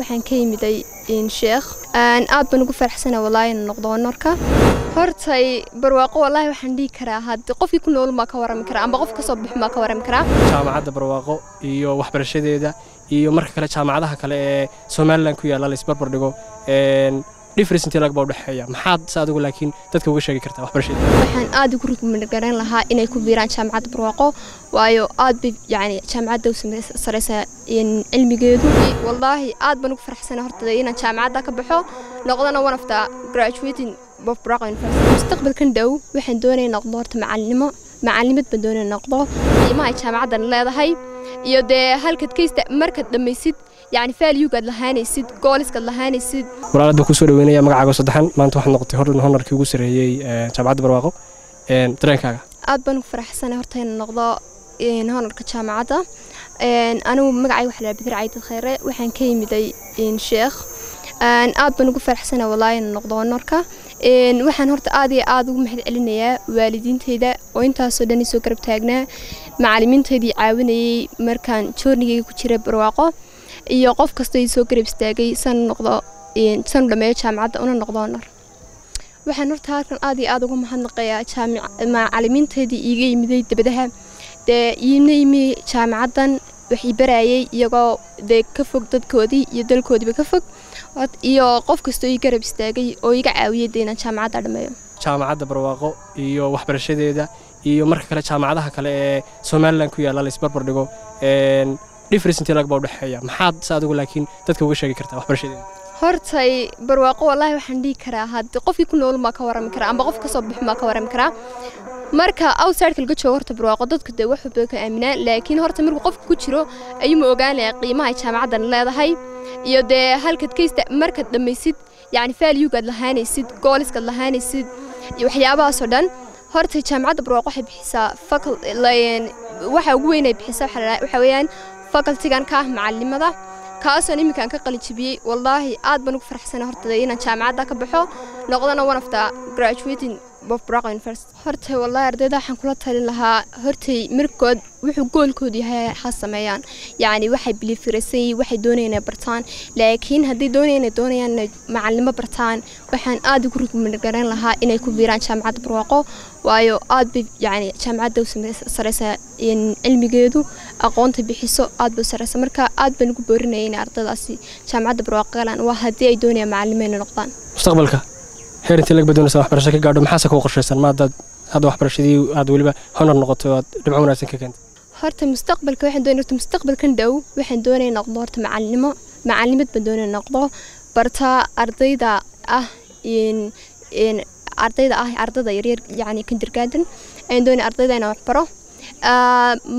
waxaan ka yimiday sheekh. Aad baan ugu faraxsana walaahi inaan noqdo honorka hortay barwaaqo walaahi waxaan dhihi karaa haddi qofkii ku nool maa ka warrami karaa amba qof ka soo bixi maa ka warrami karaa. Jaamacadda barwaaqo iyo waxbarashadeeda iyo marka kale jaamacadaha kale ee somalilan ku yaalla la isbarbar dhigo difference intii lagba udhexeeya maxaad se adigu laakiin dadka uga sheegi kartaa waxbarashada? Waxaan aad ugu rugmagaran lahaa inay ku biiraan jaamacadda barwaaqo waayo aad bay yani jaamacadda u sareysaa cilmigeedu. Wallaahi aad baan ugu faraxsana hortada inaan jaamacadda ka baxo noqdana of the graduating of barwaaqo university. Mustaqbalkan dhow waxaan doonaya noqdo horta macalinimo macalimad baan doonaya noqdo. Qiimaha jaamacaddan leedahay iyo dee halkaad kaysta markaad dhammaysid yani valuegaad lahaanaysid gooliskaad lahaanaysid walaalad baan ku soo dhaweynaya magacaaga saddexan maanta waxaad noqotay hor honarkii ugu sareeyey jaamacadda barwaaqo dareenkaaga. Aad baan ugu faraxsanay horta inaan noqdo honarka jaamacadda anigu magacayga waxaa lahaa bidir caydad khayre waxaan ka yimiday sheekh. Aad baan ugu faraxsanay walaahi inaan noqdo honorka. Waxaan horta aad iyo aad ugu mahad celinayaa waalidiinteyda oo intaasoo dhan isoo garab taagnaa macalimiinteydii caawinayey markaan joornigeyga ku jira barwaaqo iyo qof kastoo isoo garab istaagay. San noqdo sanu dhameeyo jaamacadda una noqdo honor waxaan horta halkan aad iyo aad uga mahadnaqayaa macalimiinteydii iiga yimiday dabadaha. Dee iina yimi jaamacaddan waxay barayay iyagoo dee ka fog dadkoodii iyo dalkoodiiba ka fog. Iyo qof kastoo ii garab istaagay oo iga caawiyay dee jaamacadda dhameeyo. Jaamacadda barwaaqo iyo waxbarashadeeda iyo marka kale jaamacadaha kale ee somalilan ku yaalla la isbarbar dhigo difference intii lagba udhexeeya maxaad se adigu laakiin dadka uga sheegi kartaa waxbarashadeeda hortay barwaaqo wallaahi waxaan dhihi karaa. Haddi qofkii ku nool maa ka warrami karaa amba qof ka soo bixi maa ka warrami karaa. Marka outsideka laga joogo horta barwaaqo dadku dee wax walba ka aaminaan. Laakiin horta markuu qofka ku jiro ayuuma ogaanaya qiimaha jaamacaddan leedahay. Iyo dee halkaad kaysta markaad dhammaysid yani valuegaad lahaanaysid gooliskaad lahaanaysid iyo waxyaabahaasoo dhan horta jaamacadda barwaaqo waxay bixisaa waxa ugu weyn ay bixisaa waxaa weeyaan facultigan ka ah macalimada kaasoon iminkaan ka qalijibiyey wallaahi aad baan ugu faraxsana hortada inaan jaamacadda ka baxo noqdana one of the graduating university horta wallaahi ardayda waxaan kula talin lahaa hortay markood wuxuu goolkoodu yahay ha sameeyaan yacni waxay bilifiraysan yihiin waxay doonayaan inay bartaan laakiin haddii doonayaan inay doonayaan inay macalimo bartaan waxaan aad ugu rugmagaran lahaa inay ku biiraan jaamacadda barwaaqo waayo aad bay yacni jaamacadda u sareysaa cilmigeedu aqoonta bixiso aad bay u sareysa marka aad baan ugu boorinaya inay ardaydaasi jaamacadda barwaaqo galaan waa haddii ay doonayaan macalimo inay noqdaan mustaqbalka heer intii laga doonaysa waxbarasho ka gaadho maxaase kuu qorshaysan maadaad hadda waxbarashadii aad weliba honor noqoto aad dhibco wanaagsan ka keentay horta mustaqbalka waxaan doonaya horta mustaqbalkan dhow waxaan doonaya noqdo horta macalinimo macalimad baan doonaya noqdo. Bartaa ardayda ah ardayda ah ardayda yaryar yacni kindergarden ayaan doonaya ardayda inaan wax baro.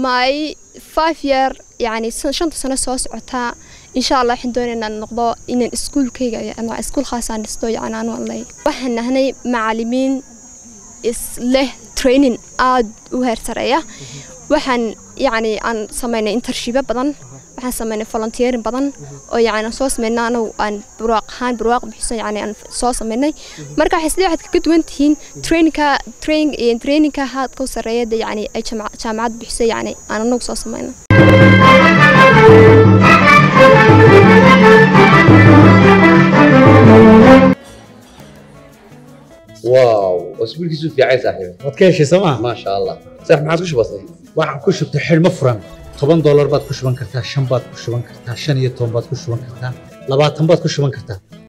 My five year yacni shanta sano soo socotaa insha allah waxaan doonaya inaan noqdo inaan iskuulkayga ama iskuul khaasaan dhisto yacni anu allay waxaan nahnay macalimiin is leh training aad u heer sareeya waxaan yacni aan samaynay intershiba badan waxaan samaynay volunteering badan oo yacni aan soo samaynay anagu aan barwaaq ahaan barwaaq bixiso yacni aan soo samaynay marka waxay sidii waxaad kaga duwan tihiin trainingka training trainingka haadka u sarreeya yacni ay jaamacad bixiso yacni aan anagu soo samaynay واو اسبوعك في عايز صاحبي waad ka heshay sooma ما شاء الله صح ما عاد وش بصي waxaan ku shubtay xidhmo furan toban doolar baad ku shuban kartaa shan baad ku shuban kartaa shan iyo toban baad ku shuban kartaa labaatan baad ku shuban kartaa